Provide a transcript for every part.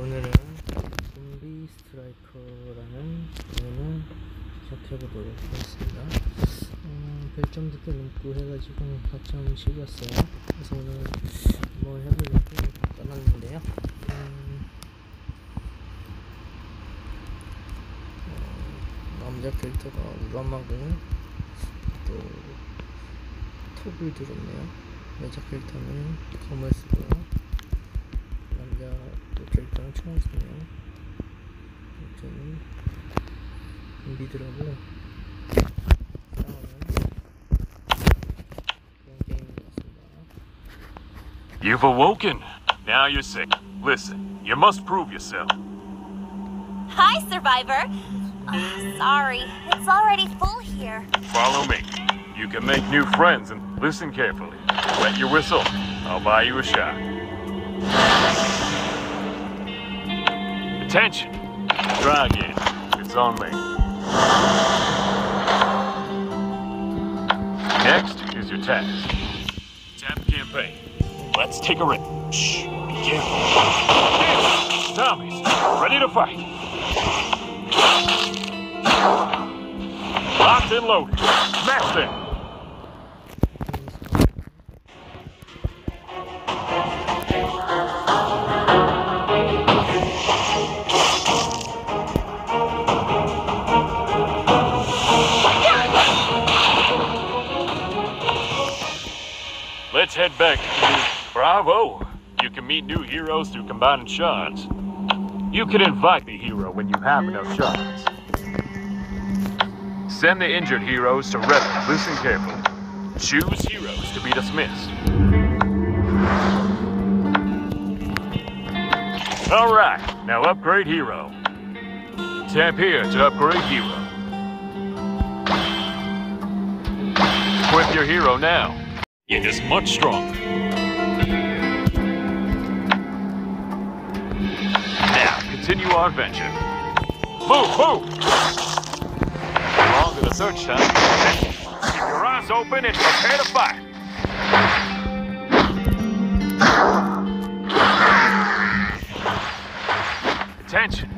오늘은 좀비 스트라이커라는 게임을 시작해보도록 하겠습니다. 어, 별점도 꽤 높고 해가지고 4.7이었어요. 그래서 오늘 한번 해보려고 떠났는데요. 음, 어, 남자 캐릭터가 우람하고 또 톱을 들었네요. 여자 캐릭터는 검을 쓰고요. 남자 또 캐릭터는 총을 쓰네요. 아무튼 좀비들하고 싸우는 그런 게임인 것 같습니다. You've awoken. Now you're sick. Listen, you must prove yourself. Hi, Survivor. Uh, sorry, it's already full here. Follow me. You can make new friends and listen carefully. Wet your whistle. I'll buy you a shot. Attention. Try again. It's on me. Next is your task. Tap campaign. Let's take a rip. Shh. Be careful. Zombies. Ready to fight. Locked and loaded. Smash them. Head back to Bravo. You can meet new heroes through combining shards. You can invite the hero when you have enough shards. Send the injured heroes to Revan. Listen carefully. Choose heroes to be dismissed. All right, now upgrade hero. Tap here to upgrade hero. Equip your hero now. It is much stronger. Now, continue our adventure. Move, move! Longer the search time. Keep your eyes open and prepare to fight. Attention.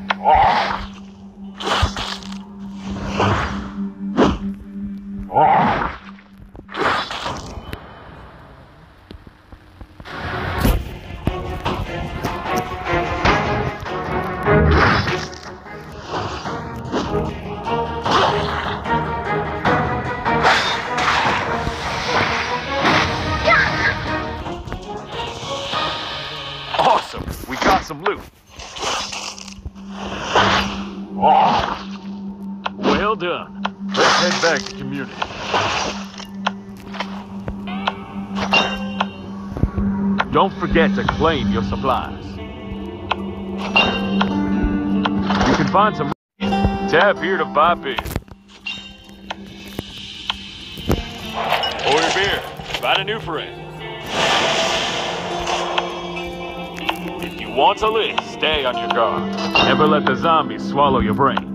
Awesome. We got some loot. Well done. Let's head back to community. Don't forget to claim your supplies. You can find some. Tap here to buy beer. Order beer. Find a new friend. Want stay on your guard. Never let the zombies swallow your brain.